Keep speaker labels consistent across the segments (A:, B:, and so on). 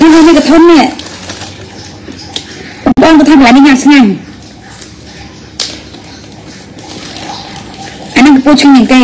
A: នេះនេះកធំនេះបងក៏ធ្វើកន្លែងនេះញ៉ាំស្ងាញ់អានឹងកពូឈ្ងជាងគេ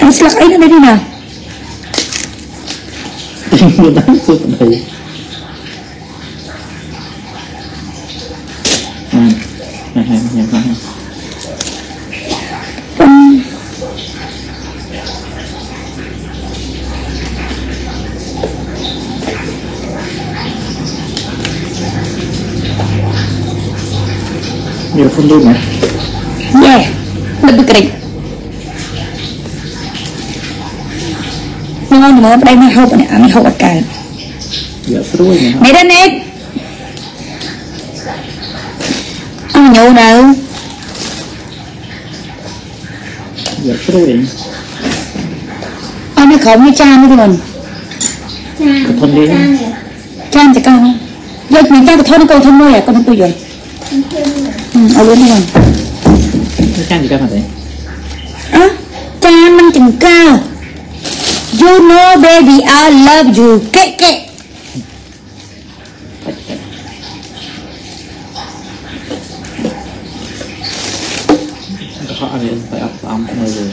A: អាស្លឹកអីនៅនេះណា
B: មិនដឹងសុខដីណាហេញ៉ាំ មានហ្វុនលូណា
A: យេដឹកពីក្រិចងងមកប្តីមកហូបនេះអានេះហូបអត់កើត
B: យកស្រួយណា
A: នេះដែរនេះអញញូនៅ
B: យកស្រួយ
A: អញ នៅក្រោមនេះចាននេះខ្លួន
B: កធំនេះ
A: ចានចកោយកមានចានកធនកូនធំមួយអាកូនពុយយអឺអលឿននេះ
B: ចាំទីកាមកទេ
A: អើចានមិនចង្កើ You know baby I love you កេកេ
B: កខអត់មានទៅអត់ស្អំនៅលើ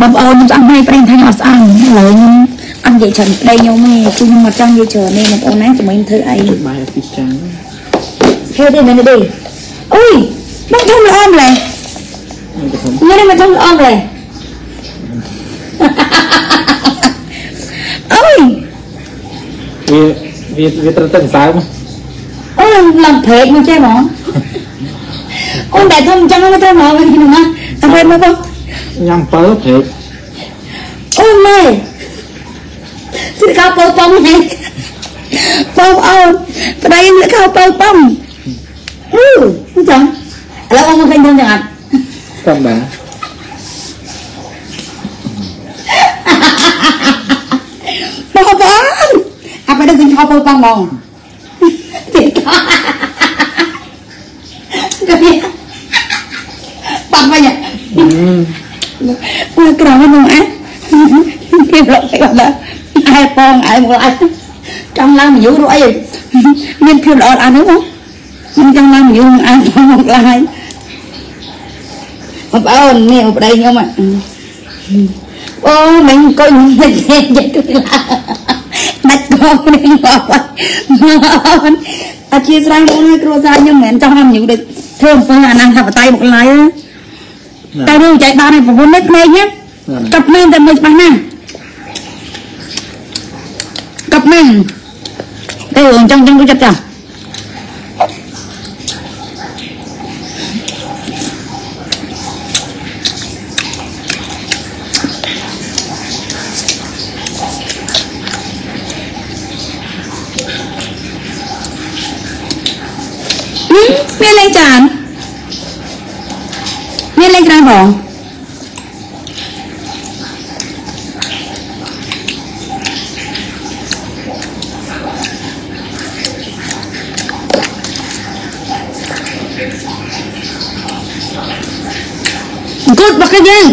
A: បងប្អូនខ្ញុំស្អប់ហើយប្រេងថាខ្ញុំអត់ស្អប់ឥឡូវខ្ញុំ អត់និយាយច្រើនប្តីខ្ញុំទេគឺខ្ញុំមកចង់និយាយច្រើននេះបងប្អូនណាជាមួយខ្ញុំធ្វើអី
B: បាយអពីចាំង
A: ហេតុទេមែនទេអូយបងធំល្អម្ល៉េះ
B: នឹងកធំ
A: ញ៉ាំមកធំ
B: សើម
A: អូយឡើងព្រែកមកចេះហ្មងអូនតែធំចឹងមកទៅមកវិញហ្នឹងណាអត់មកបង
B: ញ៉ាំ7ព្រែក
A: អូយម៉ែសិកៅពោប៉ុងនេះបងអូនប្តីខ្ញុំលើកៅពោប៉ុងអឺអញ្ចឹងឥឡូវបងមកឃើញធំចឹងអត់
B: តាមដែរ
A: បងបងអាប់ទៅឃើញខោពោប៉ុងហ្មងទៀតក៏ក៏វាបាត់វិញអា
B: អឺ
A: មួយក្រោយហ្នឹងអាគេរកទៅអត់ អែបងអែមកអែចង់ឡើងមកយូរអីមានភាពល្អអានោះខ្ញុំចង់ឡើងមកយូរអែបងមកឡាយបងប្អូននេះប្តីខ្ញុំអូមិញអង្គុយនិយាយនិយាយទៅដាច់កងនេះមកបងអធិស្ឋានបងគ្រួសារខ្ញុំមិនមែនចង់ឲ្យមនុស្សដូចធ្វើអំពើអាណាថាបតៃមកឡាយតែរឿងចៃបានឲ្យប្រពន្ធនេះក្មេងណាកັບមែនតែមិនច្បាស់ណា ស់កັບមែនតែអញ្ចឹងចឹងទៅចិត្តចាមានលេងចានមានលេងក្រានបង អង្គុយបាក់យើង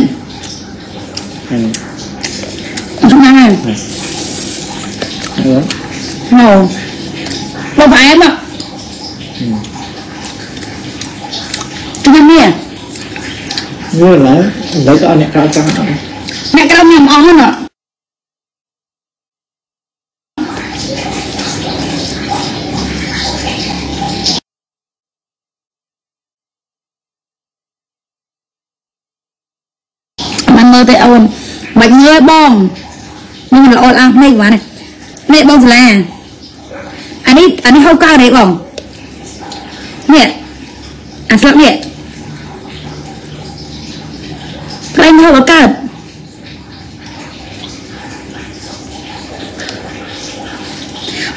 B: ហ្នឹង
A: ហ្នឹងហើយ
B: អឺ
A: ហៅបងប្អែមខ្ញុំ មិនមើលទៅអូនមិនមើលបងនេះមិនល្អអស់នេះបាទនេះបងសាលាអានេះអានេះហៅកៅនេះបងនេះអាស្លាប់នេះប្រេងហៅកើត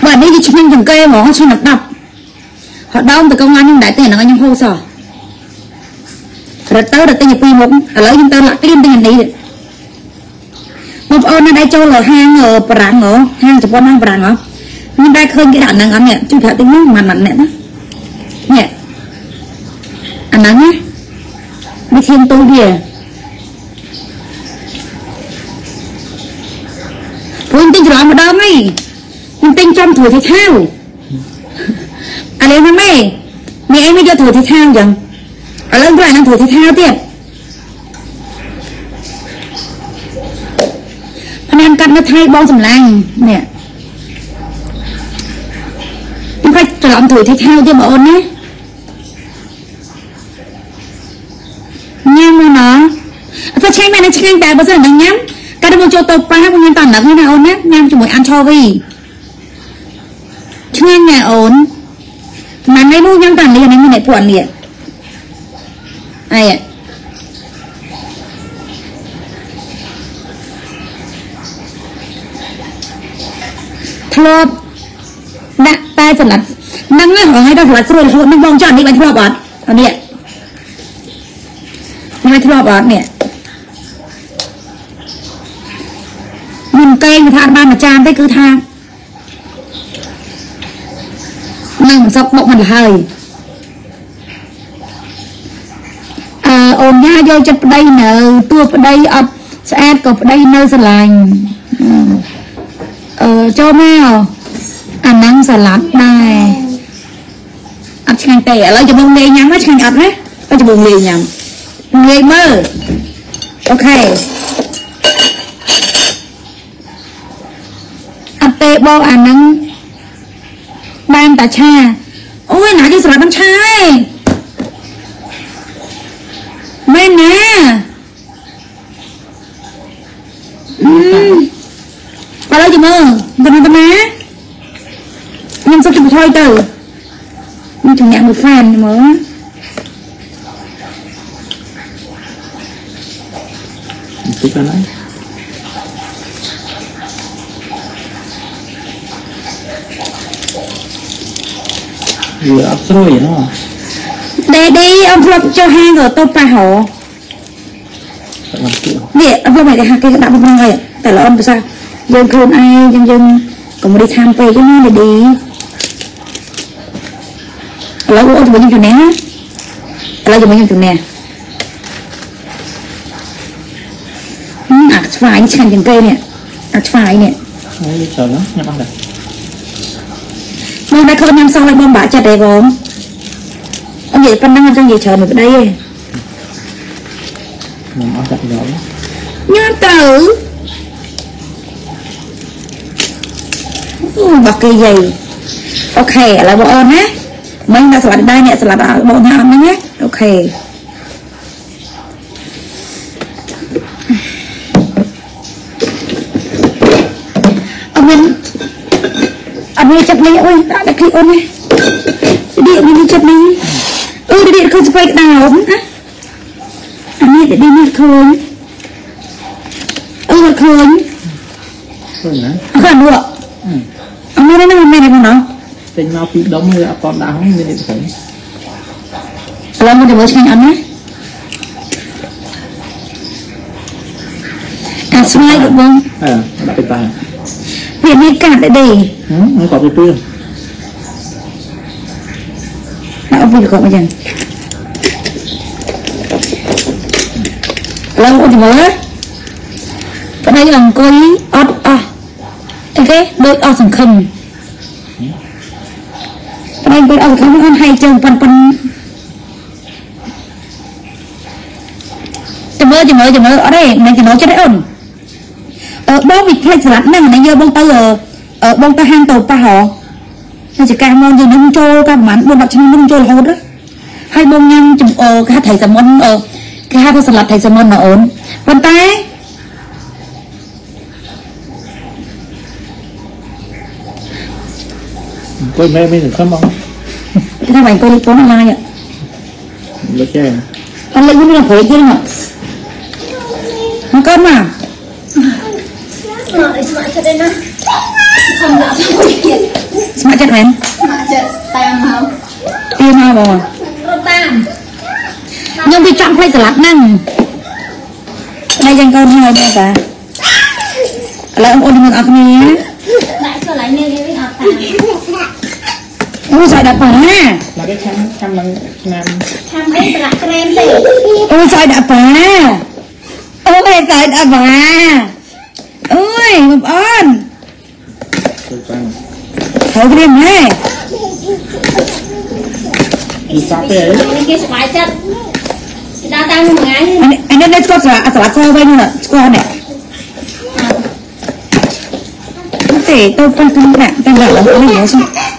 A: បាទនេះវាឈ្មោះចង្កេហ្មងឈ្មោះ10ហត់ដើមទៅកងខ្ញុំដែរទេហ្នឹងខ្ញុំហូរសោះ រត់ទៅរត់ទិញពីមុខឥឡូវខ្ញុំទៅលាក់គ្រាមទិញនេះបងប្អូននៅដែរចូលហាងប្រាំងហ៎ហាងជប៉ុនហាងប្រាំងហ៎ខ្ញុំដែរឃើញគេដាក់ហ្នឹងអត់នេះជួយប្រាប់ទិញហ្នឹងមិនមិនអ្នកណានេះអាហ្នឹងណាវាធៀងទូវាព្រោះទិញច្រឡំម្ដងហីខ្ញុំទិញចំធ្វើជាឆាវអានេះម៉ែម៉ែអីមិនយកធ្វើជាឆាវអញ្ចឹង ឥឡូវព្រោះអាហ្នឹងធ្វើទីថាវទៀតផ្នែកកាត់នៅថៃបងសម្លាញ់នេះខ្ញុំគាត់ច្រឡំធ្វើទីថាវទៀតបងអូនណាញ៉ាំមកណោះអត់ឆ្ងាញ់មែនឆ្ងាញ់តែបើសិនមិនញ៉ាំកាត់មកចូលទៅប៉ាខ្ញុំញ៉ាំតណ្ដឹងណាអូនណាញ៉ាំជាមួយអានឆូវីឆ្ងាញ់ណាអូនមិនឯនោះញ៉ាំតនេះនេះនេះពួកនេះ អីធ្លាប់ដាក់តែសម្លាត់ហ្នឹងហ្នឹងឲ្យដល់សម្លាត់ស្រួលរហូតនឹងបងចង់នេះបាញ់ធ្លាប់អត់អានេះមិនធ្លាប់អត់នេះមិនកេងថាបានមួយចានទេគឺថានឹងសុកបុកមិនហើយអឺអូ នយ៉ាយកចិត្តប្តីនៅតួប្តីអត់ស្អាតក៏ប្តីនៅស្រឡាញ់អឺចូលមកអាហ្នឹងសាឡាត់ដែរអត់ឆ្ងាញ់ទេឥឡូវចាំងាយញ៉ាំឆ្ងាញ់អត់ណាទៅចាំងាយញ៉ាំងាយមើលអូខេអត់ទេបងអាហ្នឹងបានតាឆាអូយណាគេសម្រាប់បានឆាឯង មែនណាអឺឥឡូវចាំមើលទៅណាទៅណាខ្ញុំសុខជួយថយទៅខ្ញុំជំនាញមួយហ្វានមើល
B: Tích ra đấy Vừa ấp rồi vậy nó
A: ដេ ឌីអត់ធ្លាប់ចុះហាងក៏ទៅប៉ះហ៎
B: Thật làm kiểu
A: នេះអត់ធ្លាប់តែហាគេដាក់ប៉ុណ្ណឹងហើយតែល្អភាសាយើងខ្លួនឯងយើងយើងកុំរីខាំពេកណាដេឌីឥឡូវអូនជាមួយខ្ញុំជំនះណាឥឡូវជាមួយខ្ញុំជំនះហឹមអាឆ្វាយនេះឆ្ងាញ់ជាងគេនេះអាឆ្វាយនេះ
B: Đấy, chờ lắm, nhắm ăn đây
A: បងតែខ្លួនញ៉ាំសោះឲ្យបងបាក់ចិត្តទេបងអត់ និយាយប៉ុណ្ណឹងអត់ចង់និយាយច្រើនមួយប្តីទេ
B: Nhắm ăn chặt gió
A: ញ៉ាំទៅអូបាក់គេយាយអូខេឥឡូវបងអូនណាមិញដាក់ស្លាត់ដែរអ្នកស្លាត់ឲ្យបងញ៉ាំហ្នឹងណាអូខេអត់មានអត់មានចិត្តនេះអូយដាក់តែគ្លីអូនណាឌីមានចិត្តនេះ អឺឌីឃើញស្បែកដៅណាអានេះឌីនេះឃើញអឺឃើញ
B: Thôi nè
A: អត់នោះអត់មានណាមិនមែនទេណោះ
B: Tình mau phí đống rồi ấp con đá không nên được thấy
A: ឥឡូវមកទៅមើលឆ្ងាញ់អត់ណាអាស្មាយក៏បង
B: Ờ, đặt cái tay
A: វាមានកាត់ដែរទេ
B: Ừ, nó có cái tương
A: ដាក់អពុយក៏មកចឹង ឥឡូវអូនទៅមើលប្តីអង្គុយអត់អស់អីគេដូចអស់សង្ឃឹមប្តីអង្គុយអស់សង្ឃឹមអូនហើយជើងប៉ុនប៉ុនចាំមើលចាំមើលចាំមើលអត់ទេមិនចំណូលចិត្តទេអូនអឺបងវិផ្លេចស្លាត់ហ្នឹងណាយកបងទៅអឺបងទៅហាងទៅប៉ះហ៎តែចកាមកយើងនឹងចូលកាប្រហែល4 10ឆ្នាំនឹងចូលរហូតហ៎ហើយបងញ៉ាំចំអគេហៅថៃសាមុនអឺ គេហៅថាស្លាត់ថៃសាមុនណាអូនប៉ុន្តែ
B: Coi mẹ mình được không không?
A: គេថាបាញ់អង្គុយលេខប៉ុនឡាយ
B: Lấy chè
A: អត់លេខនេះនឹងព្រៃទៀតមកមកកូនមក
C: Nói smart cho đây nè Không đã thôi
A: ស្ម័គ្រចិត្តមែន
C: Smart cho tam không
A: ទីមកបង
C: Rốt tam
A: ខ្ញុំវាចង់ផ្លេចស្លាត់ហ្នឹងតែយ៉ាងកូនហើយបងតាឥឡូវអូនមើលអត់គ្នា
C: Lại cho lại nêu đi với ọt tam
A: អូស្អីដាក់ប៉ា
B: Là cái chăm chăm bằng nam
C: Tham អីប្រឡាក់ក្រែមទេ
A: ôi trời đã bà ôi trời đã bà ôi ngọc ơn
B: ទៅចាំ
A: thử cái đêm này
B: ពីសាប់ទេអី
C: នេះគេស្បាយចិត្ត គេដើរតាមមួយថ្ងៃ
A: anh anh nên lên con sả sả sao bên nữa con này để tôi phân thân bạn tên là là cái gì chứ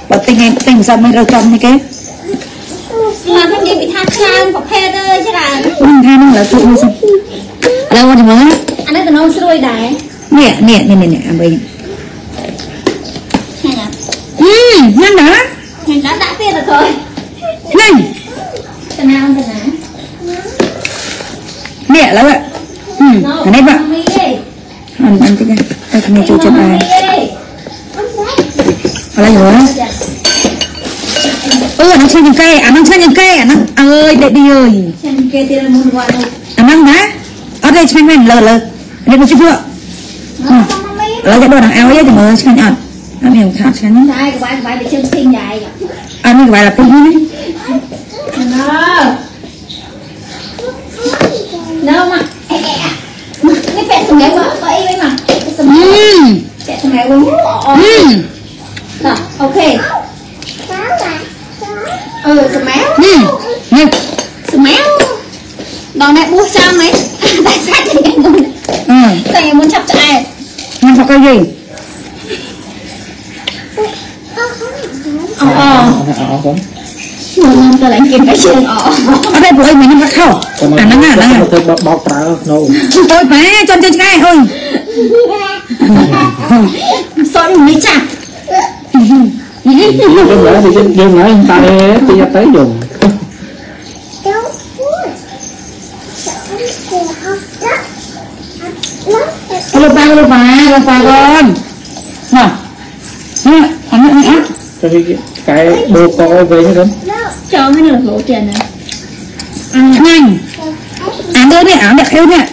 A: bảo tình em tình sao mới đâu trong như cái
C: ស្លាប់ខ្ញុំនិយាយពីថាច្រើនប្រភេទអើយច្រើន
A: mình tha năng là tụ như sao lâu rồi mới
C: អានេះតំណងស្រួយដែរ
A: nè nè nè nè nè bây
C: ហ្នឹងណា
A: ừ nhanh đó
C: ខ្ញុំដាក់ដាក់ទៀតទៅ thôi
A: nhanh
C: តំណាងតំ
A: Mẹ lắm ạ. Ừ, ở đây bạn Ăn ăn cái này. Đây, cái này
C: chú
A: chụp
C: này
A: Ở đây rồi Ôi, nó chơi những cây, à nó chơi những cây, à nó ơi, đệ đi ơi. À nó đá Ở đây chơi mình lờ lờ. Để một chút
C: nữa ừ. Lỡ cái đồ đằng áo ấy thì mới chơi ăn. Ăn hiểu khá chắn Ai, cái bài
A: để chơi
C: sinh dài À, mình cái bài là tinh
A: ấy. Tại sao chị em muốn ừ. sao
C: anh muốn
B: chọc cho ai? Mình chọc cái
C: gì? Ờ ờ. Ngon tôi lại kiếm cái chuyện ờ
A: Ở đây bố ơi mình không khẩu À nó ngả
C: nó ngả Tôi bọc bà
B: đâu Tôi bé chân chân ngay ơi Sorry mới chặt Dừng lại, dừng lại, tay
A: tí tới dùng ลูกไปลูกมาลูกไปก่อนน่ะเนี่ยอันนี้อันนี้
B: cái cái bồ có về
C: như con, cho mấy nửa số tiền này ăn
A: nhanh ăn đưa này ăn được yêu nè